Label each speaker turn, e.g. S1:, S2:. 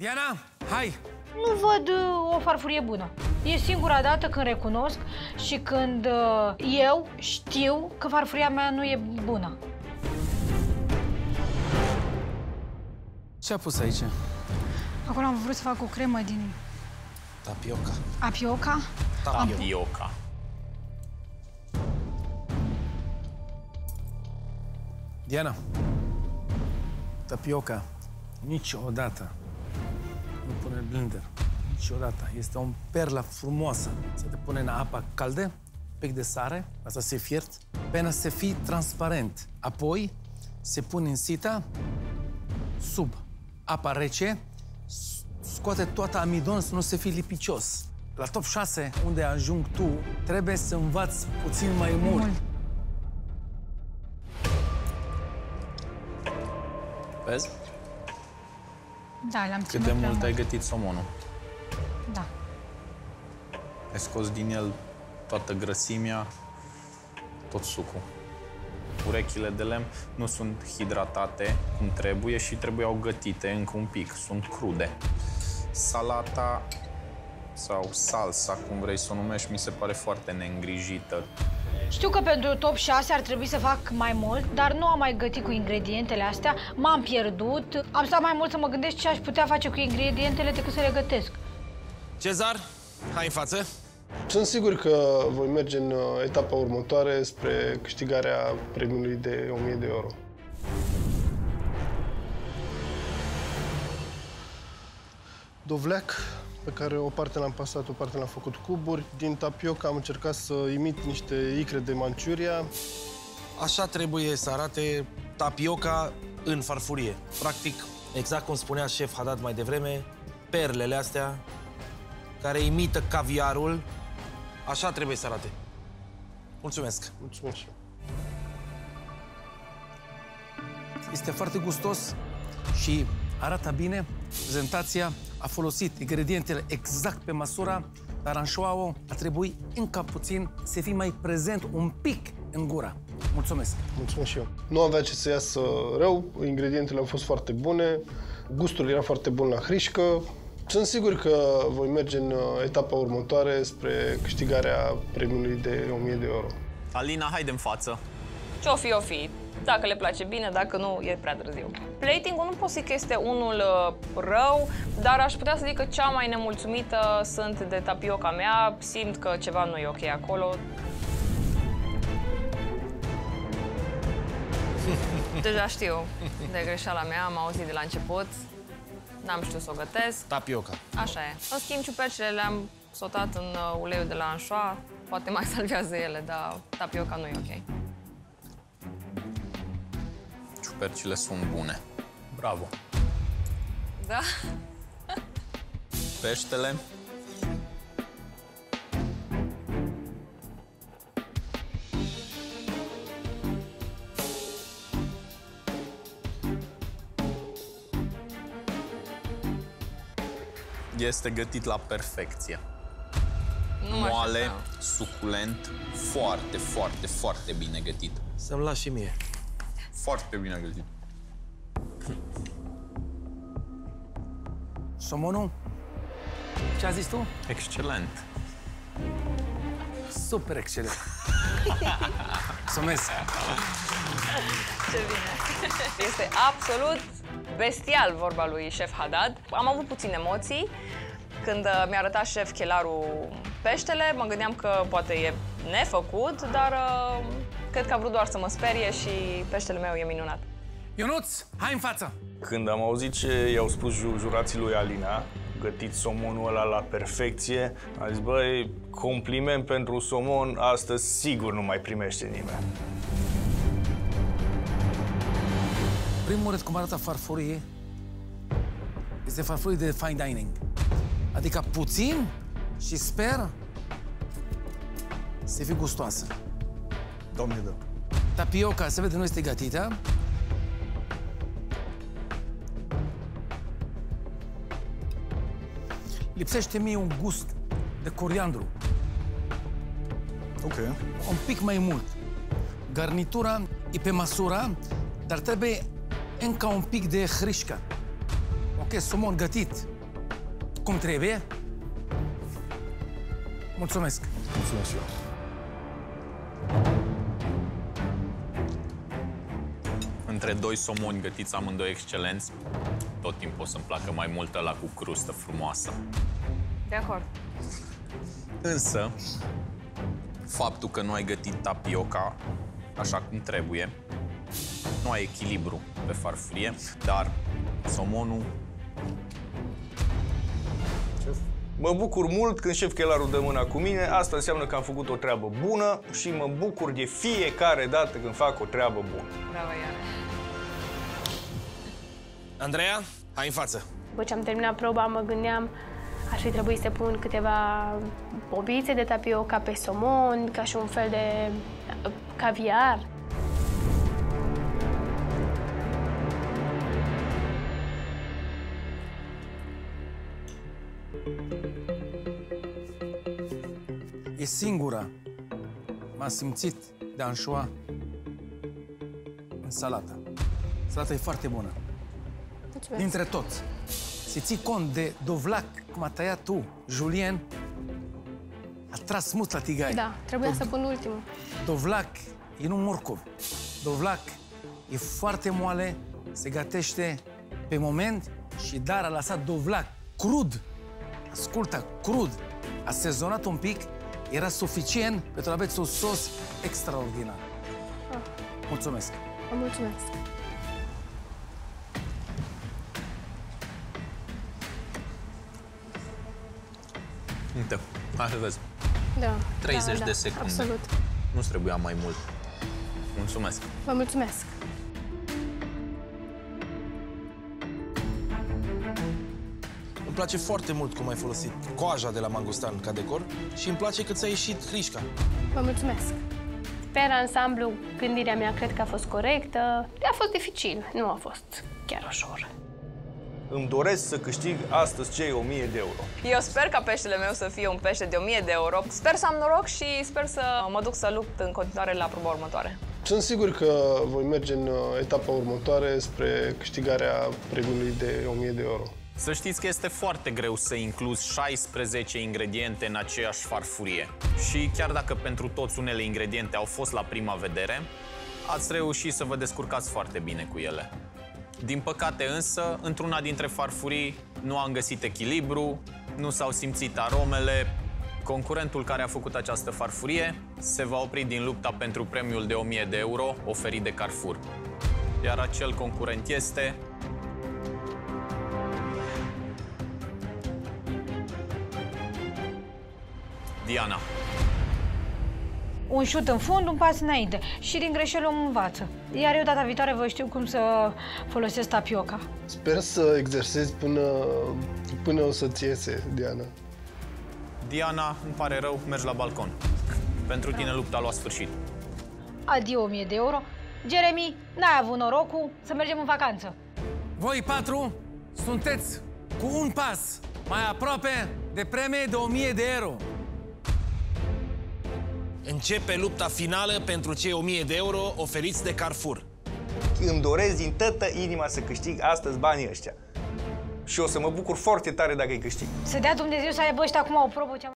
S1: Diana, hai!
S2: Nu văd uh, o farfurie bună. E singura dată când recunosc și când uh, eu știu că farfuria mea nu e bună.
S1: Ce a pus aici?
S2: Acolo am vrut să fac o cremă din
S1: Tapioca.
S2: apioca.
S3: Tapioca.
S1: Diana, tapioca niciodată nu pune în blender. Niciodată. Este o perlă frumoasă. Se te pune în apa caldă, pic de sare, asta se fiert, până să fii transparent. Apoi se pune în sita sub apa rece, s- scoate toată amidon să nu se fie lipicios. La top 6, unde ajung tu, trebuie să învați puțin mai mult.
S2: Mult.
S3: Vezi?
S2: Da, le-am
S3: Cât
S2: ținut
S3: de
S2: prea
S3: mult ai gătit somonul.
S2: Da.
S3: Ai scos din el toată grăsimea, tot sucul. Urechile de lemn nu sunt hidratate cum trebuie și trebuiau gătite încă un pic. Sunt crude. Salata sau salsa, cum vrei să o numești, mi se pare foarte neîngrijită.
S2: Știu că pentru top 6 ar trebui să fac mai mult, dar nu am mai gătit cu ingredientele astea. M-am pierdut. Am stat mai mult să mă gândesc ce aș putea face cu ingredientele decât să le gătesc.
S1: Cezar, hai în față.
S4: Sunt sigur că voi merge în uh, etapa următoare spre câștigarea premiului de 1000 de euro. Dovleac, pe care o parte l-am pasat, o parte l-am făcut cuburi. Din tapioca am încercat să imit niște icre de Manciuria.
S5: Așa trebuie să arate tapioca în farfurie. Practic, exact cum spunea șef Haddad mai devreme, perlele astea care imită caviarul, așa trebuie să arate. Mulțumesc!
S4: Mulțumesc și eu.
S1: Este foarte gustos și arată bine. Prezentația a folosit ingredientele exact pe măsura, dar anșoaua a trebuit încă puțin să fii mai prezent un pic în gură. Mulțumesc!
S4: Mulțumesc și eu. Nu avea ce să iasă rău, ingredientele au fost foarte bune, gustul era foarte bun la hrișcă. Sunt sigur că voi merge în uh, etapa următoare spre câștigarea premiului de 1000 de euro.
S3: Alina, haide în față.
S6: Ce-o fi, o fi. Dacă le place bine, dacă nu, e prea târziu. Plating-ul nu pot să zic că este unul uh, rău, dar aș putea să zic că cea mai nemulțumită sunt de tapioca mea. Simt că ceva nu e ok acolo. Deja știu de greșeala mea, am auzit de la început. N-am știut să o gătesc.
S5: Tapioca.
S6: Așa e. În schimb, ciupercile le-am sotat în uh, uleiul de la anșoa. Poate mai salvează ele, dar tapioca nu e ok.
S3: Ciupercile sunt bune. Bravo.
S6: Da?
S3: Peștele, este gătit la perfecție.
S6: Nu mă
S3: Moale,
S6: așteptam.
S3: suculent, foarte, foarte, foarte bine gătit.
S5: Să-mi lași și mie.
S3: Foarte bine gătit.
S1: Somonul? Ce a zis tu?
S3: Excelent.
S1: Super excelent! Mulțumesc!
S6: Ce bine! Este absolut bestial vorba lui șef Haddad. Am avut puține emoții. Când uh, mi-a arătat șef chelarul peștele, mă gândeam că poate e nefăcut, dar uh, cred că a vrut doar să mă sperie și peștele meu e minunat.
S1: Ionuț, hai în față!
S7: Când am auzit ce i-au spus ju- jurații lui Alina, gătit somonul ăla la perfecție, am zis, băi, compliment pentru somon, astăzi sigur nu mai primește nimeni.
S1: Primul rând, cum arată farfurie, este farfurie de fine dining. Adică puțin și sper să fie gustoasă.
S7: Domne, da.
S1: Tapioca, se vede, nu este gătită. Lipsește mie un gust de coriandru.
S7: Ok.
S1: un pic mai mult. Garnitura e pe măsură, dar trebuie încă un pic de hrișcă. Ok? Ok, somon gătit. Cum trebuie? Mulțumesc.
S3: Mulțumesc și eu. Între doi somoni gătiți amândoi excelenți, tot timpul o să-mi placă mai mult la cu crustă frumoasă.
S6: De acord.
S3: Însă, faptul că nu ai gătit tapioca așa cum trebuie, nu ai echilibru pe farfurie, dar somonul
S7: Mă bucur mult când șef Chelaru dă mâna cu mine, asta înseamnă că am făcut o treabă bună și mă bucur de fiecare dată când fac o treabă bună.
S6: Bravo, Iana.
S5: Andreea, hai în față.
S8: După ce am terminat proba, mă gândeam ar fi trebuit să pun câteva bobițe de tapioca pe somon, ca și un fel de uh, caviar.
S1: E singura. M-a simțit de anșoa în salata. Salata e foarte bună.
S8: Mulțumesc.
S1: Dintre toți. Să ții cont de dovlac, cum a tăiat tu, Julien, a tras smut la tigai.
S8: Da, trebuia să pun ultimul.
S1: Dovlac e nu morcov. Dovlac e foarte moale, se gătește pe moment și dar a lăsat dovlac crud. Ascultă, crud. A sezonat un pic, era suficient pentru a aveți un sos extraordinar. Mulțumesc.
S8: Vă mulțumesc.
S3: Uite, așa vezi.
S8: Da.
S3: 30
S8: da,
S3: de
S8: da,
S3: secunde.
S8: Absolut.
S3: Nu-ți trebuia mai mult. Mulțumesc.
S8: Vă mulțumesc.
S5: Îmi place foarte mult cum ai folosit coaja de la mangustan ca decor și îmi place că ți-a ieșit hrișca.
S8: Vă mulțumesc. Per ansamblu, gândirea mea cred că a fost corectă. A fost dificil, nu a fost chiar ușor.
S7: Îmi doresc să câștig astăzi cei 1000 de euro.
S6: Eu sper ca peștele meu să fie un pește de 1000 de euro. Sper să am noroc și sper să mă duc să lupt în continuare la proba următoare.
S4: Sunt sigur că voi merge în uh, etapa următoare spre câștigarea premiului de 1000 de euro.
S3: Să știți că este foarte greu să incluzi 16 ingrediente în aceeași farfurie. Și chiar dacă pentru toți unele ingrediente au fost la prima vedere, ați reușit să vă descurcați foarte bine cu ele. Din păcate însă, într-una dintre farfurii nu am găsit echilibru, nu s-au simțit aromele. Concurentul care a făcut această farfurie se va opri din lupta pentru premiul de 1000 de euro oferit de Carrefour. Iar acel concurent este Diana.
S2: Un șut în fund, un pas înainte. Și din greșeli om învață. Iar eu data viitoare voi știu cum să folosesc tapioca.
S4: Sper să exersezi până, până o să-ți iese, Diana.
S3: Diana, îmi pare rău, mergi la balcon. Pentru tine lupta a luat sfârșit.
S2: Adio 1000 de euro. Jeremy, n-ai avut norocul să mergem în vacanță.
S1: Voi patru sunteți cu un pas mai aproape de premie de 1000 de euro.
S5: Începe lupta finală pentru cei 1000 de euro oferiți de Carrefour.
S7: Îmi doresc din toată inima să câștig astăzi banii ăștia. Și o să mă bucur foarte tare dacă îi câștig.
S2: Să dea Dumnezeu să aibă ăștia acum o probă cea